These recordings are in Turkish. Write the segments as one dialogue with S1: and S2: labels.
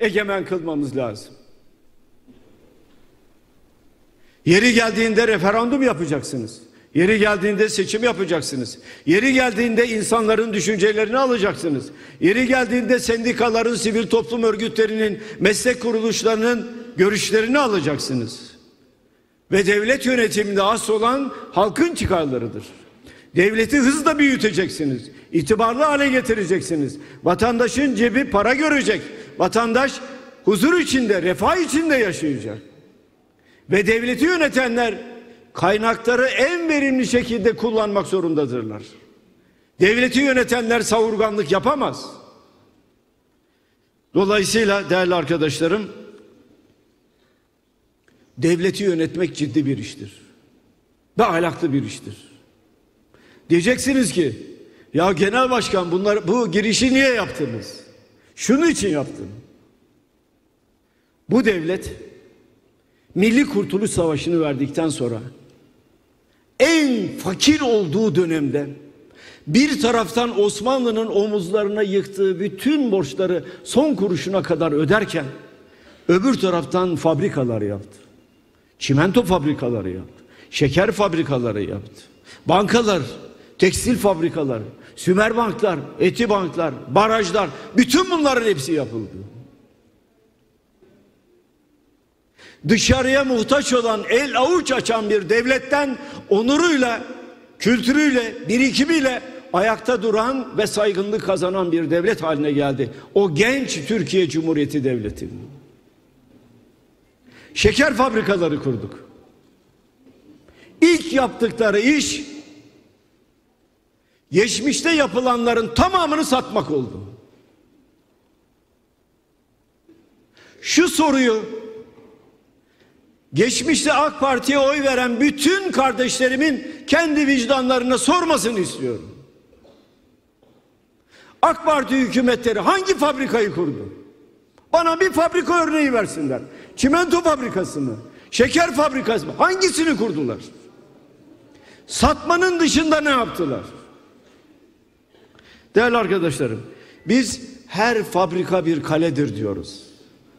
S1: egemen kılmamız lazım. Yeri geldiğinde referandum yapacaksınız. Yeri geldiğinde seçim yapacaksınız. Yeri geldiğinde insanların düşüncelerini alacaksınız. Yeri geldiğinde sendikaların, sivil toplum örgütlerinin, meslek kuruluşlarının görüşlerini alacaksınız. Ve devlet yönetiminde asıl olan halkın çıkarlarıdır. Devleti hızla büyüteceksiniz. İtibarlı hale getireceksiniz. Vatandaşın cebi para görecek. Vatandaş huzur içinde, refah içinde yaşayacak. Ve devleti yönetenler kaynakları en verimli şekilde kullanmak zorundadırlar. Devleti yönetenler savurganlık yapamaz. Dolayısıyla değerli arkadaşlarım devleti yönetmek ciddi bir iştir. Ve ahlaklı bir iştir. Diyeceksiniz ki ya genel başkan bunlar bu girişi niye yaptınız? Şunun için yaptım. Bu devlet Milli Kurtuluş Savaşı'nı verdikten sonra en fakir olduğu dönemde bir taraftan Osmanlı'nın omuzlarına yıktığı bütün borçları son kuruşuna kadar öderken öbür taraftan fabrikalar yaptı. Çimento fabrikaları yaptı. Şeker fabrikaları yaptı. Bankalar, tekstil fabrikaları, sümer banklar, eti banklar, barajlar bütün bunların hepsi yapıldı. dışarıya muhtaç olan el avuç açan bir devletten onuruyla, kültürüyle, birikimiyle ayakta duran ve saygınlık kazanan bir devlet haline geldi. O genç Türkiye Cumhuriyeti Devleti. Şeker fabrikaları kurduk. İlk yaptıkları iş geçmişte yapılanların tamamını satmak oldu. Şu soruyu Geçmişte AK Parti'ye oy veren bütün kardeşlerimin kendi vicdanlarına sormasını istiyorum. AK Parti hükümetleri hangi fabrikayı kurdu? Bana bir fabrika örneği versinler. Çimento fabrikası mı? Şeker fabrikası mı? Hangisini kurdular? Satmanın dışında ne yaptılar? Değerli arkadaşlarım, biz her fabrika bir kaledir diyoruz.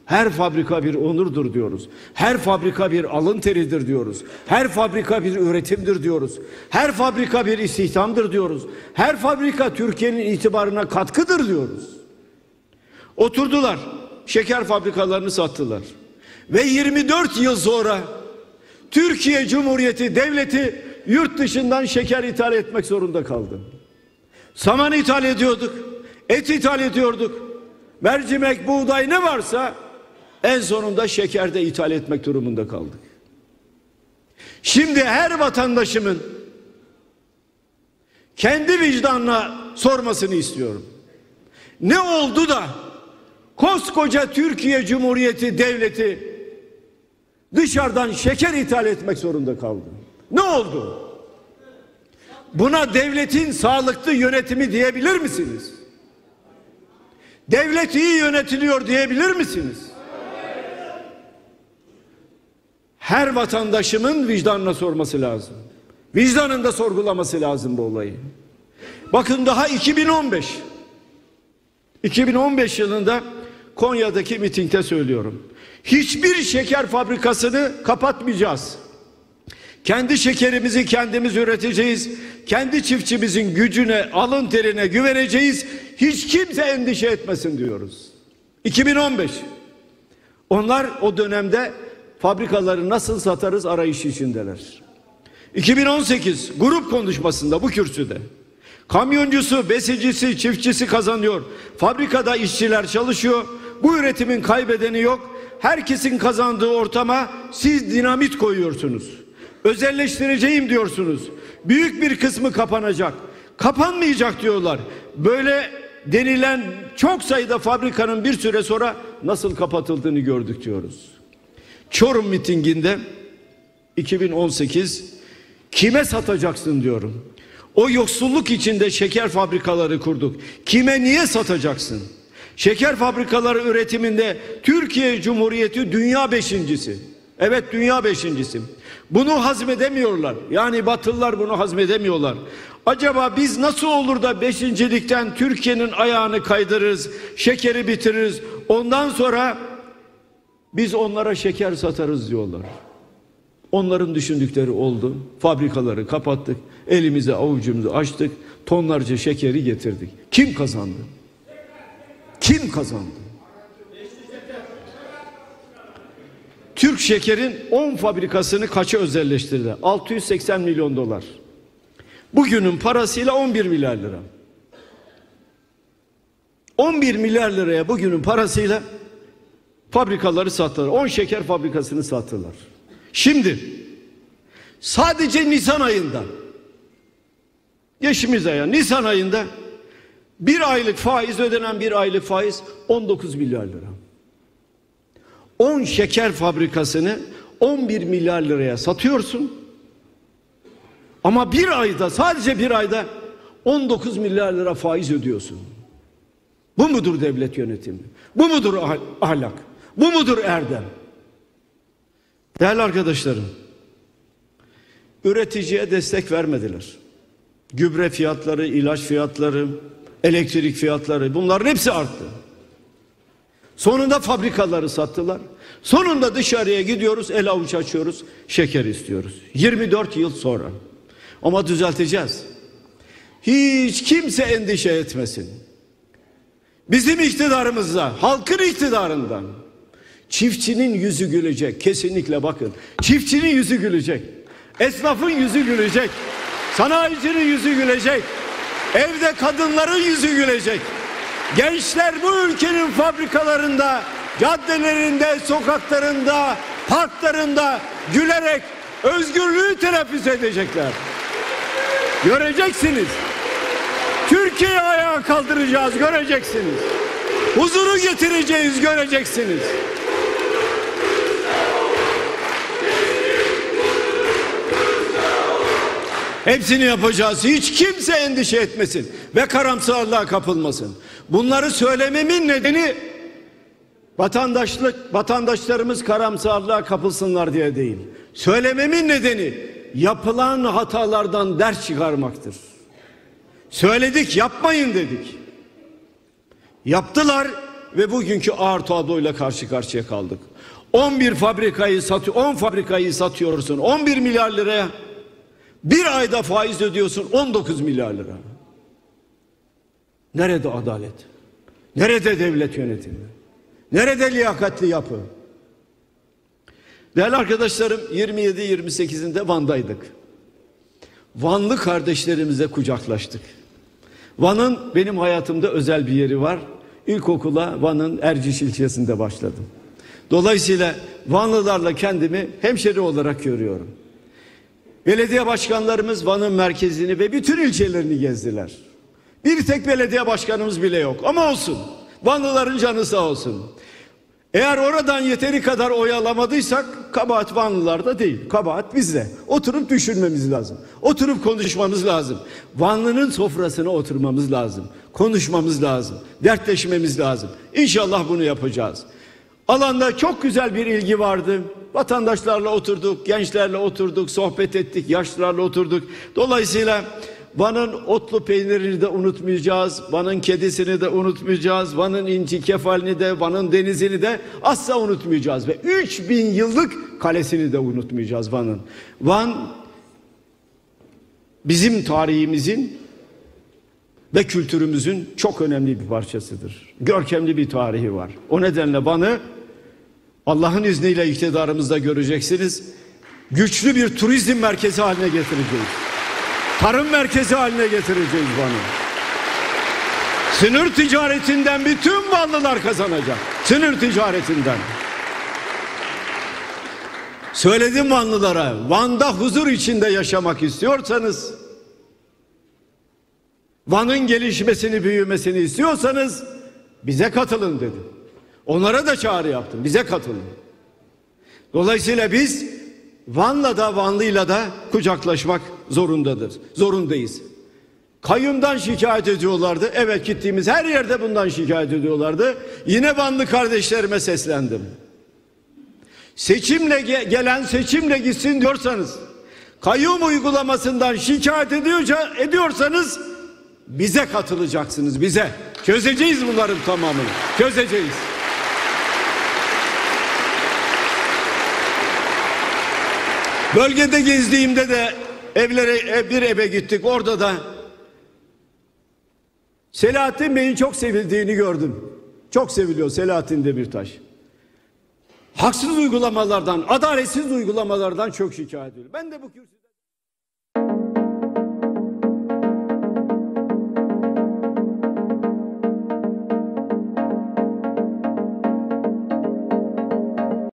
S1: Her fabrika bir onurdur diyoruz. Her fabrika bir alın teridir diyoruz. Her fabrika bir üretimdir diyoruz. Her fabrika bir istihdamdır diyoruz. Her fabrika Türkiye'nin itibarına katkıdır diyoruz. Oturdular. Şeker fabrikalarını sattılar. Ve 24 yıl sonra Türkiye Cumhuriyeti devleti yurt dışından şeker ithal etmek zorunda kaldı. Saman ithal ediyorduk. Et ithal ediyorduk. Mercimek, buğday ne varsa en sonunda şekerde ithal etmek durumunda kaldık. Şimdi her vatandaşımın kendi vicdanına sormasını istiyorum. Ne oldu da koskoca Türkiye Cumhuriyeti devleti dışarıdan şeker ithal etmek zorunda kaldı? Ne oldu? Buna devletin sağlıklı yönetimi diyebilir misiniz? Devlet iyi yönetiliyor diyebilir misiniz? her vatandaşımın vicdanına sorması lazım. Vicdanında sorgulaması lazım bu olayı. Bakın daha 2015 2015 yılında Konya'daki mitingde söylüyorum. Hiçbir şeker fabrikasını kapatmayacağız. Kendi şekerimizi kendimiz üreteceğiz. Kendi çiftçimizin gücüne, alın terine güveneceğiz. Hiç kimse endişe etmesin diyoruz. 2015. Onlar o dönemde fabrikaları nasıl satarız arayışı içindeler. 2018 grup konuşmasında bu kürsüde kamyoncusu, besicisi, çiftçisi kazanıyor. Fabrikada işçiler çalışıyor. Bu üretimin kaybedeni yok. Herkesin kazandığı ortama siz dinamit koyuyorsunuz. Özelleştireceğim diyorsunuz. Büyük bir kısmı kapanacak. Kapanmayacak diyorlar. Böyle denilen çok sayıda fabrikanın bir süre sonra nasıl kapatıldığını gördük diyoruz. Çorum mitinginde 2018 kime satacaksın diyorum. O yoksulluk içinde şeker fabrikaları kurduk. Kime niye satacaksın? Şeker fabrikaları üretiminde Türkiye Cumhuriyeti dünya beşincisi. Evet dünya beşincisi. Bunu hazmedemiyorlar. Yani Batılılar bunu hazmedemiyorlar. Acaba biz nasıl olur da beşincilikten Türkiye'nin ayağını kaydırırız, şekeri bitiririz, Ondan sonra biz onlara şeker satarız diyorlar. Onların düşündükleri oldu. Fabrikaları kapattık. Elimize avucumuzu açtık. Tonlarca şekeri getirdik. Kim kazandı? Kim kazandı? Türk Şeker'in 10 fabrikasını kaça özelleştirdi? 680 milyon dolar. Bugünün parasıyla 11 milyar lira. 11 milyar liraya bugünün parasıyla fabrikaları sattılar. 10 şeker fabrikasını sattılar. Şimdi sadece Nisan ayında geçimiz aya Nisan ayında bir aylık faiz ödenen bir aylık faiz 19 milyar lira. 10 şeker fabrikasını 11 milyar liraya satıyorsun. Ama bir ayda sadece bir ayda 19 milyar lira faiz ödüyorsun. Bu mudur devlet yönetimi? Bu mudur ahlak? Bu mudur erdem? Değerli arkadaşlarım, üreticiye destek vermediler. Gübre fiyatları, ilaç fiyatları, elektrik fiyatları bunların hepsi arttı. Sonunda fabrikaları sattılar. Sonunda dışarıya gidiyoruz, el avuç açıyoruz, şeker istiyoruz. 24 yıl sonra. Ama düzelteceğiz. Hiç kimse endişe etmesin. Bizim iktidarımızda, halkın iktidarından çiftçinin yüzü gülecek. Kesinlikle bakın. Çiftçinin yüzü gülecek. Esnafın yüzü gülecek. Sanayicinin yüzü gülecek. Evde kadınların yüzü gülecek. Gençler bu ülkenin fabrikalarında, caddelerinde, sokaklarında, parklarında gülerek özgürlüğü telaffuz edecekler. Göreceksiniz. Türkiye'yi ayağa kaldıracağız göreceksiniz. Huzuru getireceğiz göreceksiniz. Hepsini yapacağız. Hiç kimse endişe etmesin ve karamsarlığa kapılmasın. Bunları söylememin nedeni vatandaşlık vatandaşlarımız karamsarlığa kapılsınlar diye değil. Söylememin nedeni yapılan hatalardan ders çıkarmaktır. Söyledik yapmayın dedik. Yaptılar ve bugünkü ağır tabloyla karşı karşıya kaldık. 11 fabrikayı satıyor, 10 fabrikayı satıyorsun 11 milyar liraya. Bir ayda faiz ödüyorsun 19 milyar lira. Nerede adalet? Nerede devlet yönetimi? Nerede liyakatli yapı? Değerli arkadaşlarım 27-28'inde Van'daydık. Vanlı kardeşlerimize kucaklaştık. Van'ın benim hayatımda özel bir yeri var. İlkokula Van'ın Erciş ilçesinde başladım. Dolayısıyla Vanlılarla kendimi hemşeri olarak görüyorum. Belediye başkanlarımız Van'ın merkezini ve bütün ilçelerini gezdiler. Bir tek belediye başkanımız bile yok ama olsun. Vanlıların canı sağ olsun. Eğer oradan yeteri kadar oy alamadıysak kabahat Vanlılarda değil. Kabahat bizde. Oturup düşünmemiz lazım. Oturup konuşmamız lazım. Vanlı'nın sofrasına oturmamız lazım. Konuşmamız lazım. Dertleşmemiz lazım. İnşallah bunu yapacağız. Alanda çok güzel bir ilgi vardı. Vatandaşlarla oturduk, gençlerle oturduk, sohbet ettik, yaşlılarla oturduk. Dolayısıyla Van'ın otlu peynirini de unutmayacağız. Van'ın kedisini de unutmayacağız. Van'ın inci kefalini de, Van'ın denizini de asla unutmayacağız. Ve 3000 yıllık kalesini de unutmayacağız Van'ın. Van bizim tarihimizin ve kültürümüzün çok önemli bir parçasıdır. Görkemli bir tarihi var. O nedenle Van'ı Allah'ın izniyle iktidarımızda göreceksiniz. Güçlü bir turizm merkezi haline getireceğiz. Tarım merkezi haline getireceğiz Van'ı. Sınır ticaretinden bütün Vanlılar kazanacak. Sınır ticaretinden. Söyledim Vanlılara, Van'da huzur içinde yaşamak istiyorsanız, Van'ın gelişmesini, büyümesini istiyorsanız bize katılın dedim. Onlara da çağrı yaptım. Bize katılın. Dolayısıyla biz Van'la da Vanlı'yla da kucaklaşmak zorundadır. Zorundayız. Kayyumdan şikayet ediyorlardı. Evet gittiğimiz her yerde bundan şikayet ediyorlardı. Yine bandı kardeşlerime seslendim. Seçimle ge gelen seçimle gitsin diyorsanız kayyum uygulamasından şikayet ediyorca, ediyorsanız bize katılacaksınız bize. Çözeceğiz bunların tamamını. Çözeceğiz. Bölgede gezdiğimde de evlere e, bir eve gittik. Orada da Selahattin Bey'in çok sevildiğini gördüm. Çok seviliyor Selahattin Demirtaş. Haksız uygulamalardan, adaletsiz uygulamalardan çok şikayet ediyor. Ben de bu kürsü